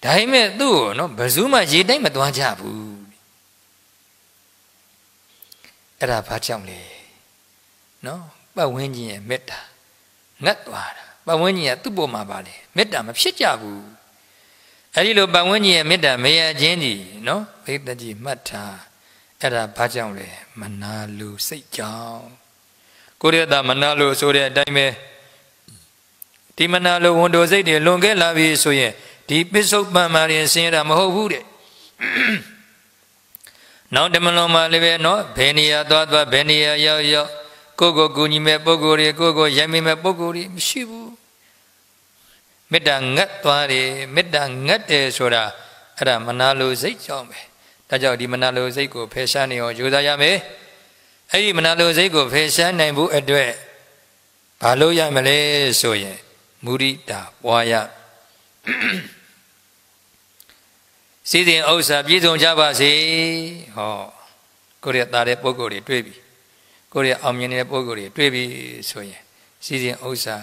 ဒါပေမဲ့သူ့ကိုနော်ဘယ်သူမှရေတိုက်မသွားကြဘူးအဲ့ဒါဘာကြောင့်လဲနော်ပတ်ဝန်းကျင်ရဲ့မေတ္တာငတ်သွားတာပတ်ဝန်းကျင်ကသူ့ပေါ်မှာပါလေမေတ္တာမဖြစ်ကြဘူးအဲ့ဒီလိုပတ်ဝန်းကျင်ရဲ့မေတ္တာမရခြင်းဒီနော်ဘိသကြီးမှတ်ထား အဲ့ဒါဘာကြောင့်လဲမနာလူစိတ်ကြောင့်ကိုရတမနာလူဆိုတဲ့အတိုင်းပဲဒီမနာလူဝန်တိုစိတ်တွေလွန်ခဲ့လာပြီဆိုရင်ဒီပစ္စုပန်မာရင်ဆင်းရတာမဟုတ်ဘူးတဲ့နောက်တမလွန်မှာလည်းပဲနော်ဘယ်နေရာသွားသွားဘယ်နေရာရောက်ရောက်ကိုကိုကူညီမဲ့ပုဂ္ဂိုလ်တွေကိုကိုရိုက်မိမဲ့ပုဂ္ဂိုလ်တွေမရှိဘူးမေတ္တာငတ်သွားတယ်မေတ္တာငတ်တယ်ဆိုတာအဲ့ဒါမနာလိုစိတ်ကြောင့်ပဲ ဒါကြောင့်ဒီမနာလိုစိတ်ကိုဖယ်ရှားနေအောင်ကြိုးစားရမယ်အဲ့ဒီမနာလိုစိတ်ကိုဖယ်ရှားနိုင်ဖို့အတွက်ဘာလို့ရမလဲဆိုရင်မုရိတာပွားရစီစဉ်ဥစ္စာပြည့်စုံကြပါစေဟောကိုရတာတဲ့ပုံကိုယ်တွေတွေ့ပြီကိုရအောင်မြင်နေတဲ့ပုံကိုယ်တွေတွေ့ပြီဆိုရင်စီစဉ်ဥစ္စာ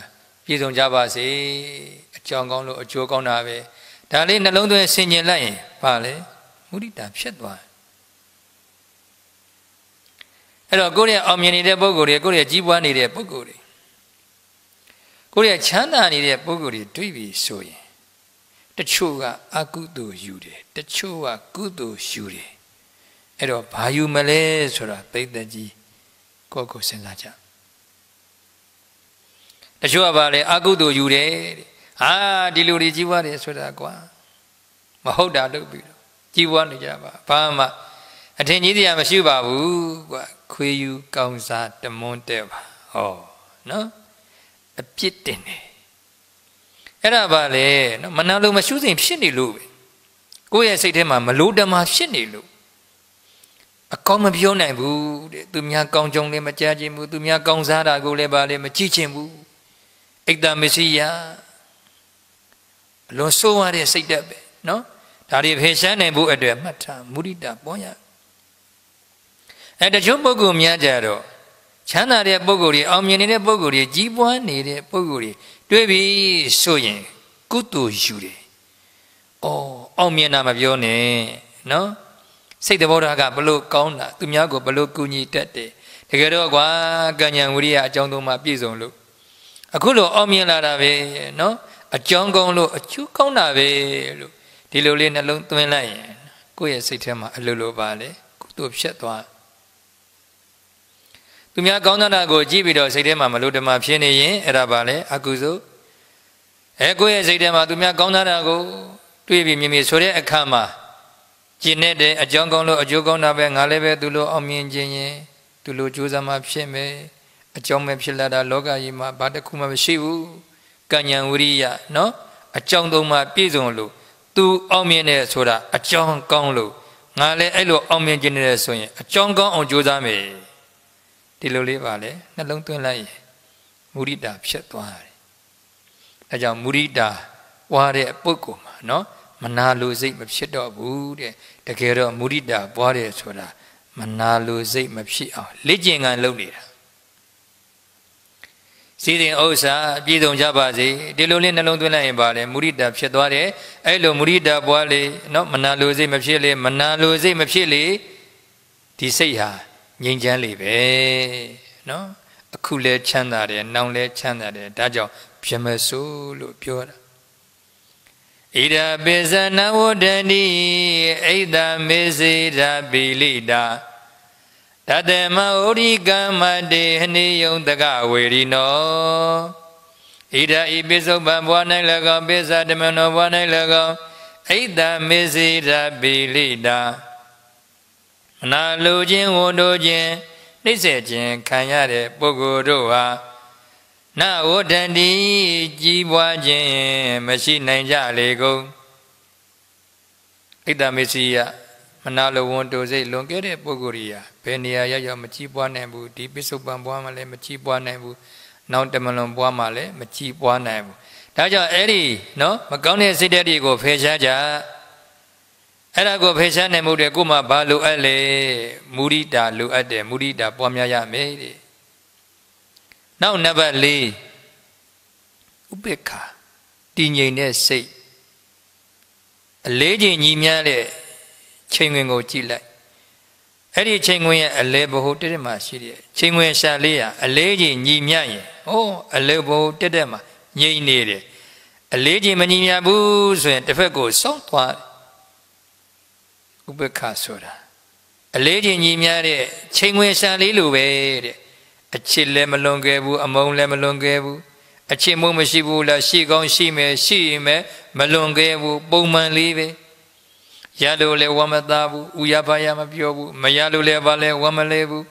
ပြည့်စုံကြပါစေအကြောင်းကောင်းလို့အကျိုးကောင်းတာပဲဒါလေးနှလုံးသွင်းဆင်ញင်လိုက်ရင်ပါလေ မုဒိတာဖြစ်သွားအဲ့တော့ကိုရအောင်မြင်နေတဲ့ပုံကိုယ်တွေကိုရကြီးပွားနေတဲ့ပုံကိုယ်တွေကိုရချမ်းသာနေတဲ့ပုံကိုယ်တွေတွေ့ပြီဆိုရင်တချို့ကအကုသိုလ်ယူတယ်တချို့ကကုသိုလ်ယူတယ်အဲ့တော့ဘာယူမလဲဆိုတာသိတဲ့ကြီးကိုယ့်ကိုစဉ်းစားကြတချို့ကဘာလဲအကုသိုလ်ယူတယ်ဟာဒီလူတွေကြီးပွားတယ်ဆိုတာကွာမဟုတ်တာလုပ်ပြီးတော့ ကြီးပွားနေကြပါဘာမှအထင်ကြီးတရားမရှိပါဘူးကွာခွေးယူကောင်းစားတမွန်းတဲ့ပါဟောနော်အပြစ်တင်တယ်အဲ့ဒါပါလေနော်မနာလိုမရှုစဉ်ဖြစ်နေလို့ပဲကိုယ့်ရဲ့စိတ်ထဲမှာမလိုတမာဖြစ်နေလို့အကောင်းမပြောနိုင်ဘူးတဲ့သူများကောင်းကြုံလည်းမကြားခြင်းဘူးသူများကောင်းစားတာကိုလည်းပါလေမကြည့်ခြင်းဘူးအိတ်တမစီယာအလွန်ဆိုးရတဲ့စိတ်ဓာတ်ပဲနော် ဒါတွေဖေရှားနိုင်ဖို့အတွက်မှတ်ထားမုဒိတာပွားရအဲတချို့ပုဂ္ဂိုလ်များကြတော့ချမ်းသာတဲ့ပုဂ္ဂိုလ်တွေအောင်မြင်နေတဲ့ပုဂ္ဂိုလ်တွေကြီးပွားနေတဲ့ပုဂ္ဂိုလ်တွေတွေ့ပြီဆိုရင်ကုသိုလ်ယူတယ်။အော်အောင်မြင်တာမပြောနဲ့နော်စိတ်တဘောထားကဘလို့ကောင်းတာသူများကိုဘလို့ကူညီတတ်တယ်တကယ်တော့ကွာကံဉာဏ်ဝိရိယအကြောင်းသုံးပါပြည့်စုံလို့အခုလိုအောင်မြင်လာတာပဲနော်အကြောင်းကောင်းလို့အကျိုးကောင်းတာပဲလို့ ဒီလိုလေးနှလုံးသွင်းလိုက်ရင်ကိုယ့်ရဲ့စိတ်ထဲမှာအလိုလိုပါလေကုသိုလ်ဖြစ်သွားသူများကောင်းတာကိုကြည့်ပြီးတော့စိတ်ထဲမှာမလို့ဓမ္မဖြစ်နေရင်အဲ့ဒါပါလေအကုသိုလ်အဲကိုယ့်ရဲ့စိတ်ထဲမှာသူများကောင်းတာကိုတွေးပြီးမြင်မြင်ဆိုတဲ့အခါမှာကျင့်တဲ့အကြောင်းကောင်းလို့အကျိုးကောင်းတာပဲငါလည်းပဲသူလိုအောင်မြင်ခြင်းရင်သူလိုကြိုးစားမှဖြစ်မယ်အကြောင်းပဲဖြစ်လာတာလောကကြီးမှာဘာတစ်ခုမှမရှိဘူးကဉ္ဉံဝရိယနော်အကြောင်းသုံးပါပြည့်စုံလို့ သူအောင်မြင်တယ်ဆိုတာအကြောင်းကောင်းလို့ငါလည်းအဲ့လိုအောင်မြင်ခြင်းနဲ့ဆိုရင်အကြောင်းကောင်းအောင်ကြိုးစားမယ်ဒီလိုလေးပါလေနှလုံးသွင်းလိုက်ရင်မုရိတာဖြစ်သွားတယ်အဲကြောင့်မုရိတာဝါတဲ့ပုဂ္ဂိုလ်မှာနော်မနာလိုစိတ်မဖြစ်တော့ဘူးတဲ့တကယ်တော့မုရိတာပွားတယ်ဆိုတာမနာလိုစိတ်မဖြစ်အောင်လေ့ကျင့်ကန်လုပ်နေတာ စီစဉ်ဥစ္စာပြည့်စုံကြပါစေဒီလိုလေးနှလုံးသွင်းလိုက်ရင်ပါလေမုရိတာဖြစ်သွားတယ်အဲ့လိုမုရိတာပွားလေနော်မနာလိုစိတ်မဖြစ်လေမနာလိုစိတ်မဖြစ်လေဒီစိတ်ဟာငြိမ်းချမ်းလေပဲနော်အခုလဲချမ်းသာတယ်နောင်လဲချမ်းသာတယ်ဒါကြောင့်ပြမဆိုးလို့ပြောတာဣဒပိဇနဝဒ္ဒတိဣဒမေစေဓပိလိတာ တတမဩရိကမတေဟနိယုံတကဝေရိနောဣဒဤပိစုပံဘွား၌၎င်းပိဇဓမ္မနောဘွား၌၎င်းဣဒမေစေဓပိလိတာမနာလိုခြင်းဝန်တို့ခြင်းနှိမ့်ဆက်ခြင်းခံရတဲ့ပုဂ္ဂိုလ်တို့ဟာနဝဋ္ဌန္တိကြီးပွားခြင်းမရှိနိုင်ကြလေကုန်ဣဒ္ဓမေစီယ မနာလိုဝန်တို့စိတ်လွန်ခဲ့တဲ့ပုဂ္ဂိုလ်ရာဘယ်နေရာရောက်ရောက်မကြီးပွားနိုင်ဘူးဒီပိစုပန်ပွားမှလည်းမကြီးပွားနိုင်ဘူးနောက်တမလွန်ပွားမှလည်းမကြီးပွားနိုင်ဘူးဒါကြောင့်အဲ့ဒီနော်မကောင်းတဲ့စိတ်ဓာတ်တွေကိုဖယ်ရှားကြအဲ့ဒါကိုဖယ်ရှားနိုင်မှုတဲ့ကိုမှဘာလိုအပ်လဲမုရိတာလိုအပ်တယ်မုရိတာပွားများရမယ်တဲ့နောက်နံပါတ်၄ဥပေက္ခတည်ငြိမ်တဲ့စိတ်အလေးချိန်ညီမြတဲ့ ချိန်ဝင်ကိုကြည့်လိုက်အဲ့ဒီချိန်ဝင်ရဲ့အလဲဘဟုတက်တက်မှာရှိတယ်ချိန်ဝင်ရှာလေးရအလေးချိန်ညီမြရင်ဟောအလဲဘဟုတက်တက်မှာငြိမ်နေတယ်အလေးချိန်မညီမြဘူးဆိုရင်တစ်ဖက်ကိုစောင့်သွားဥပေက္ခဆိုတာအလေးချိန်ညီမြတဲ့ချိန်ဝင်ရှာလေးလိုပဲတဲ့အချစ်လည်းမလွန်ခဲ့ဘူးအမုန်းလည်းမလွန်ခဲ့ဘူးအချစ်မုန်းမရှိဘူးလားရှိကောင်းရှိမယ်ရှိရင်ပဲမလွန်ခဲ့ဘူးပုံမှန်လေးပဲ ရလို့လည်းဝမ်းမသားဘူးဥရပါရမပြောဘူးမရလို့လည်းဘာလဲဝမ်းမလဲဘူး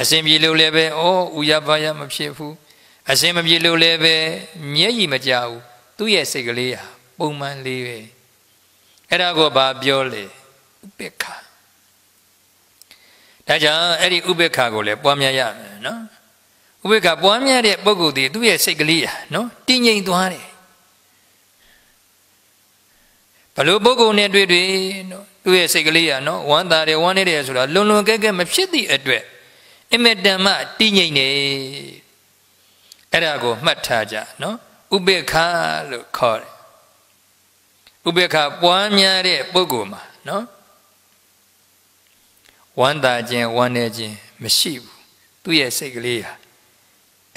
အစဉ်ပြေလို့လည်းပဲဩဥရပါရမဖြစ်ဘူးအစဉ်မပြေလို့လည်းပဲမျက်ရည်မကြဘူးသူ့ရဲ့စိတ်ကလေးဟာပုံမှန်လေးပဲအဲ့ဒါကိုဘာပြောလဲဥပေက္ခဒါကြောင့်အဲ့ဒီဥပေက္ခကိုလည်းပွားများရမယ်နော်ဥပေက္ခပွားများတဲ့ပုဂ္ဂိုလ်ဒီသူ့ရဲ့စိတ်ကလေးอ่ะနော်တည်ငြိမ်သွားတယ်ဘ လို့ပုဂ္ဂိုလ်နဲ့တွေ့တွေ့နော်သူ့ရဲ့စိတ်ကလေးอ่ะနော်ဝမ်းသာတယ်ဝမ်းနေတယ်ဆိုတာလွန်လွန်ကဲကဲမဖြစ်သည့်အတွက်အမတန်မှတည်ငြိမ်နေအဲ့ဒါကိုမှတ်ထားကြနော်ဥပေက္ခလို့ခေါ်တယ်ဥပေက္ခပွားများတဲ့ပုဂ္ဂိုလ်မှာနော်ဝမ်းသာခြင်းဝမ်းနေခြင်းမရှိဘူးသူ့ရဲ့စိတ်ကလေးဟာ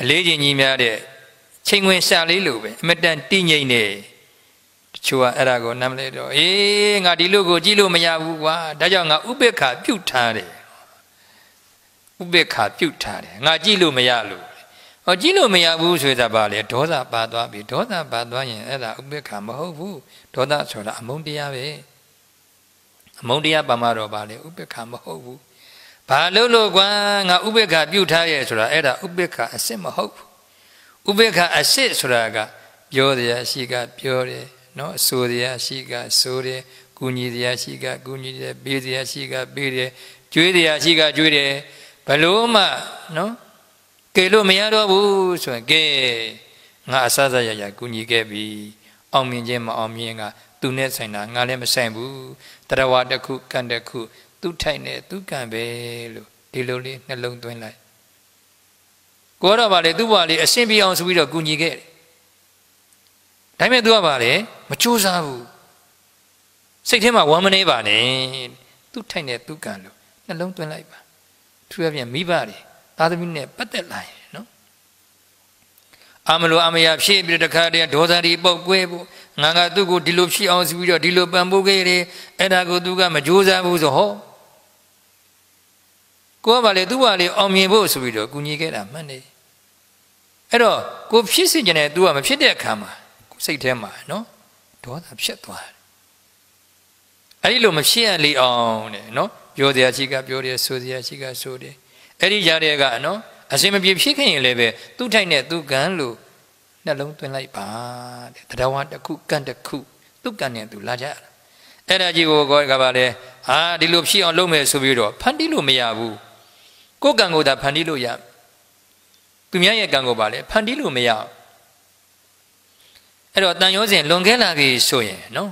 အလေးချိန်ကြီးများတဲ့ချိန်ဝင်ရှာလေးလိုပဲအမတန်တည်ငြိမ်နေတ ချို့ကအဲ့ဒါကိုနားမလဲတော့အေးငါဒီလိုကိုကြည့်လို့မရဘူးကွာဒါကြောင့်ငါဥပေက္ခပြုတ်ထားတယ်ဥပေက္ခပြုတ်ထားတယ်ငါကြည့်လို့မရလို့ဟောကြည့်လို့မရဘူးဆိုတာပါလေဒေါသပါသွားပြီဒေါသပါသွားရင်အဲ့ဒါဥပေက္ခမဟုတ်ဘူးဒေါသဆိုတာအမုန်းတရားပဲအအမုန်းတရားပါမတော့ပါလေဥပေက္ခမဟုတ်ဘူးဘာလို့လို့ကွာငါဥပေက္ခပြုတ်ထားရဲ့ဆိုတာအဲ့ဒါဥပေက္ခအစစ်မဟုတ်ဘူးဥပေက္ခအစစ်ဆိုတာကပြောတရားရှိကပြောတယ် နော်အဆိုတရားရှိကဆိုတယ်ကုညီတရားရှိကကုညီတယ်ပေးတရားရှိကပေးတယ်ကြွေးတရားရှိကကြွေးတယ်ဘလို့မှနော်ကဲလို့မရတော့ဘူးဆိုရင်ကဲငါအစစရရကုညီခဲ့ပြီအောင်မြင်ခြင်းမအောင်မြင်ကသူနဲ့ဆိုင်တာငါလည်းမဆိုင်ဘူးတရဝတစ်ခုကံတစ်ခုသူထိုက်နေသူကံပဲလို့ဒီလိုလေးနှလုံးသွင်းလိုက်ကိုတော့ဗာလေသူ့ဘာလေအရှင်းပြအောင်ဆိုပြီးတော့ကုညီခဲ့တယ် ဒါပေမဲ့သူကဗာလေမကြိုးစားဘူးစိတ်ထဲမှာဝမ်းမနေပါနဲ့သူထိုက်နေသူကံလို့နှလုံးသွင်းလိုက်ပါထူရပြန်မိဘတွေသားသမီးနဲ့ပတ်သက်လာရင်နော်အမလို့အမရဖြည့်ပြီးတခါတည်းဒေါသတွေပုတ်ကွဲဖို့ငါကသူ့ကိုဒီလိုဖြစ်အောင်ဆိုပြီးတော့ဒီလိုပံပိုးခဲ့တယ်အဲ့ဒါကိုသူကမကြိုးစားဘူးဆိုဟောကိုကပါလေသူ့ဘာလေအောင်မြင်ဖို့ဆိုပြီးတော့ကူညီခဲ့တာမှန်တယ်အဲ့တော့ကိုဖြစ်စီကျင်တယ် तू ကမဖြစ်တဲ့အခါမှာ စိတ်ထဲမှာနော်ဒေါသဖြစ်သွားတယ်အဲ့ဒီလိုမဖြစ်ရလေအောင်တဲ့နော်ပြောတရားရှိကပြောတယ်ဆိုတရားရှိကဆိုတယ်အဲ့ဒီကြားတဲ့ကနော်အစင်မပြေဖြစ်ခင်ရင်လည်းပဲသူ့ထိုက်နဲ့သူ့ကံလို့နှလုံးသွင်းလိုက်ပါတဲ့တရားဝတစ်ခုကံတစ်ခုသူ့ကံနဲ့သူလာကြရအဲ့ဒါကြီးကိုကောကပါလေဟာဒီလိုဖြစ်အောင်လုပ်မယ်ဆိုပြီးတော့ဖန်တီးလို့မရဘူးကိုယ်ကံကိုသာဖန်တီးလို့ရသူများရဲ့ကံကိုပါလေဖန်တီးလို့မရ အဲ့တော့တန်ရောစဉ်လွန်ခဲ့လာပြီဆိုရင်နော်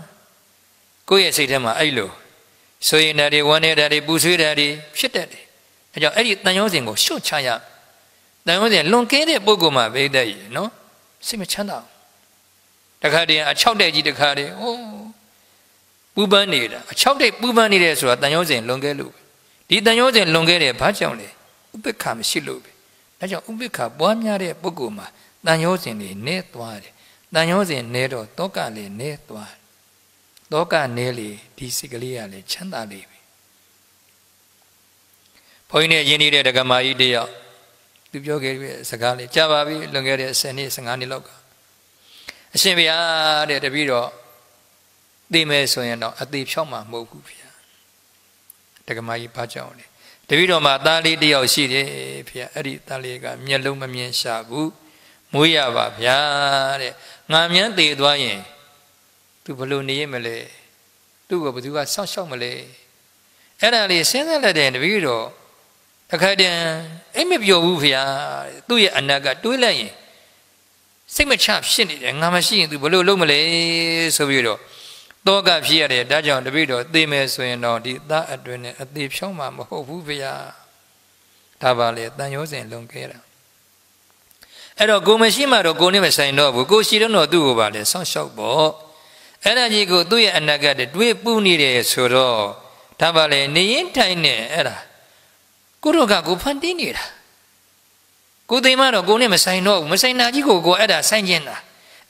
ကိုယ့်ရဲ့စိတ်ထဲမှာအဲ့လိုဆိုရင်ဓာတ်တွေဝမ်းနေတာတွေပူဆွေးတာတွေဖြစ်တတ်တယ်အဲကြောင့်အဲ့ဒီတန်ရောစဉ်ကိုရှုတ်ချရတန်ရောစဉ်လွန်ကဲတဲ့ပုဂ္ဂိုလ်မှာပဲတဲ့ရနော်စိတ်မချမ်းသာတခါတည်းအချောက်တဲ့ကြီးတခါတည်းဟိုးပူပန်းနေတာအချောက်တဲ့ပူပန်းနေတယ်ဆိုတာတန်ရောစဉ်လွန်ကဲလို့ဒီတန်ရောစဉ်လွန်ကဲတယ်ဘာကြောင့်လဲဥပိ္ပခမရှိလို့ပဲဒါကြောင့်ဥပိ္ပခပွားများတဲ့ပုဂ္ဂိုလ်မှာတန်ရောစဉ်တွေနဲသွားတယ် တန်ရောစဉ်နဲတော့တောကလည်းနဲသွားတောကနဲလေဒီစိတ်ကလေးကလည်းချမ်းသာလေပြီဘုန်းကြီးနဲ့ယဉ်နေတဲ့ဒကမာကြီးတယောက်သူပြောခဲ့တဲ့စကားလေးကြားပါပြီလွန်ခဲ့တဲ့10နှစ်15နှစ်လောက်ကအရှင်ဘုရားတဲ့တပည့်တော်သိမယ်ဆိုရင်တော့အသေးဖြောက်မှာမဟုတ်ဘူးဗျာတက္ကမကြီးဘာကြောင့်လဲတပည့်တော်မှာသားလေးတယောက်ရှိတယ်ဗျာအဲ့ဒီသားလေးကမျက်လုံးမမြင်ရှာဘူးမွေးရပါဗျာတဲ့ ငါမြန်းသေးသွားရင်သူဘလို့နေရမလဲသူ့ကိုဘယ်သူကစောင့်ရှောက်မလဲအဲ့ဒါလေးစဉ်းစားလိုက်တဲ့တပည့်တော်တခါတည်းအိမ်မပြောဘူးဖေ။သူ့ရဲ့အနာကတွေးလိုက်ရင်စိတ်မချဖြစ်နေတယ်ငါမရှိရင် तू ဘလို့လုပ်မလဲဆိုပြီးတော့တောကဖြစ်ရတယ်ဒါကြောင့်တပိတော့သိမယ်ဆိုရင်တော့ဒီသားအတွင်းနဲ့အသေးဖြောင်းမှာမဟုတ်ဘူးဖေ။ဒါပါလေတန်ရောစဉ်လုံခဲ့တာ အဲ့တော့ကိုမရှိမှတော့ကိုနဲ့မဆိုင်တော့ဘူးကိုရှိတော့သူ့ကိုပါလေဆောင်းလျှောက်ပေါ့အဲ့ဒါကြီးကိုသူ့ရဲ့အနာကတည်းတွေးပူးနေတယ်ဆိုတော့ဒါပါလေနေရင်ထိုင်နေအဲ့ဒါကိုတော့ကကိုဖန်တီးနေတာကိုသိမတော့ကိုနဲ့မဆိုင်တော့ဘူးမဆိုင်တာကြီးကိုကိုအဲ့ဒါဆိုင်ကျင်တာ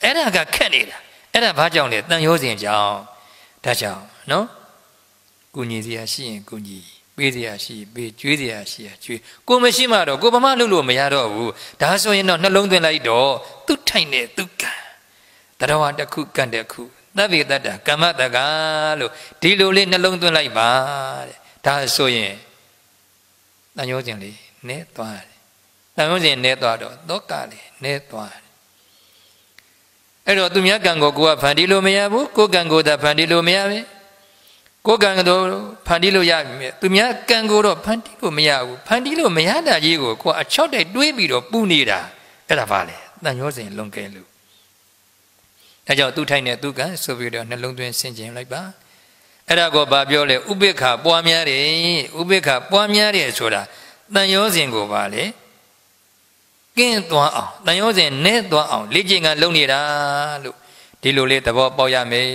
အဲ့ဒါကခက်နေတာအဲ့ဒါဘာကြောင့်လဲတန်ရောစဉ်ကြောင့်ဒါကြောင့်နော်ကုညီစရာရှိရင်ကုညီ ပေးစရာရှိပေးကျွေးစရာရှိရကျွေးကိုမရှိမှတော့ကိုဘာမှလုပ်လို့မရတော့ဘူးဒါဆိုရင်တော့နှလုံးသွင်းလိုက်တော့သူထိုင်နေသူကံတရဝတစ်ခုကံတစ်ခုသဗ္ဗေတ္တကမ္မတကလို့ဒီလိုလေးနှလုံးသွင်းလိုက်ပါတဲ့ဒါဆိုရင်တန်ရုံးစဉ်လေးနဲသွားတယ်တန်ရုံးစဉ်နဲသွားတော့သောကလေးနဲသွားတယ်အဲ့တော့သူများကံကိုကိုကဖန်တီးလို့မရဘူးကိုကံကိုသာဖန်တီးလို့မရပဲ ကိုကံကတော့ဖန်တီးလို့ရပြီသူများကံကိုတော့ဖန်တီးလို့မရဘူးဖန်တီးလို့မရတာကြီးကိုကိုအချောက်တိုက်တွေးပြီးတော့ပူနေတာအဲ့ဒါပါလေတန်ရောစဉ်လွန်ကဲလို့ဒါကြောင့်သူထိုင်နေသူကံဆိုပြီးတော့နှလုံးသွင်းဆင်ခြင်လိုက်ပါအဲ့ဒါကိုဘာပြောလဲဥပိ္ပခပွားများတယ်ဥပိ္ပခပွားများတယ်ဆိုတာတန်ရောစဉ်ကိုပါလေကင်းသွားအောင်တန်ရောစဉ်နဲ့သွားအောင်လေ့ကျင့်ကလုပ်နေတာလို့ဒီလိုလေးသဘောပေါက်ရမယ်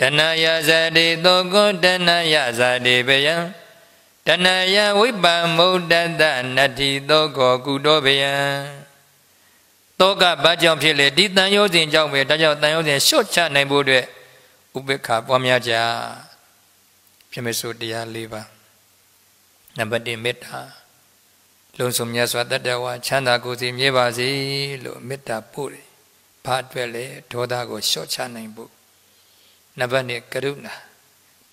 တဏယဇတိသောကောတဏယဇတိဘယံတဏယဝိပ္ပမုဒ္ဒတနတ္တိသောကောကုတောဘယံတောကဘာကြောင့်ဖြစ်လဲဒီတန်ရောစဉ်ကြောင့်ပဲဒါကြောင့်တန်ရောစဉ်ရှော့ချနိုင်ဖို့အတွက်ဥပေက္ခပွားများကြဖြစ်မစို့တရား၄ပါးနံပါတ်1မေတ္တာလုံဆုံမြတ်စွာတတ္တဝါချမ်းသာကိုယ်စီမြဲပါစေလို့မေတ္တာပို့တယ်ဘာအတွက်လဲဒေါသကိုလျှော့ချနိုင်ဖို့ နံပါတ်2ကရုဏာ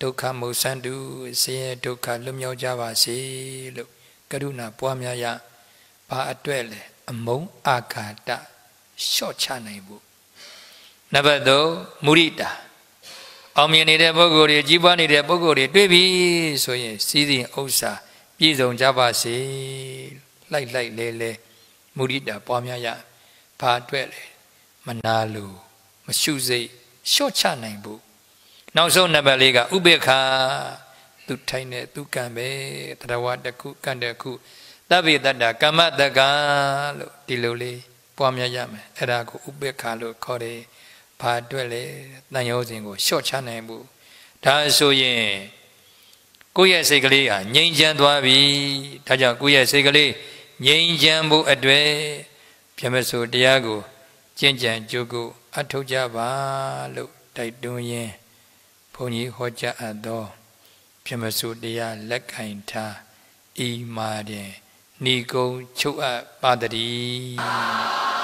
ဒုက္ခမုစန္တုဆင်းရဲဒုက္ခလွတ်မြောက်ကြပါစေလို့ကရုဏာပွားများရဘာအတွက်လဲအမုံအာဃာတလျှော့ချနိုင်ဖို့နံပါတ်3မုရိတာအောင်မြင်နေတဲ့ပုဂ္ဂိုလ်တွေကြီးပွားနေတဲ့ပုဂ္ဂိုလ်တွေတွေ့ပြီဆိုရင်စီးစိမ်ဥစ္စာပြည့်စုံကြပါစေလိုက်လိုက်လဲလဲမုရိတာပွားများရဘာအတွက်လဲမနာလို့မရှုစိတ်လျှော့ချနိုင်ဖို့ နောက်ဆုံးနံပါတ်၄ကဥပေက္ခသူထိုင်တဲ့သူကံပဲတရားဝတခုကံတခုသဗ္ဗေတ္တကမ္မတကလို့ဒီလိုလေးပွားများရမယ်အဲ့ဒါကိုဥပေက္ခလို့ခေါ်တယ်ဘာအတွက်လဲတန်ရောစဉ်ကိုလျှော့ချနိုင်ဖို့ဒါဆိုရင်ကိုယ့်ရဲ့စိတ်ကလေးဟာငြိမ်ချမ်းသွားပြီဒါကြောင့်ကိုယ့်ရဲ့စိတ်ကလေးငြိမ်ချမ်းဖို့အတွက်ပြမဆိုတရားကိုကျင့်ကြံကြိုးကိုအထောက်ကြပါလို့တိုက်တွန်းရင်း ဘုန်းကြီးဟောကြားအပ်သောပြမစုတရားလက်ကင်ထားဤမာတဲ့ဏီကုံချုပ်အပ်ပါတည်း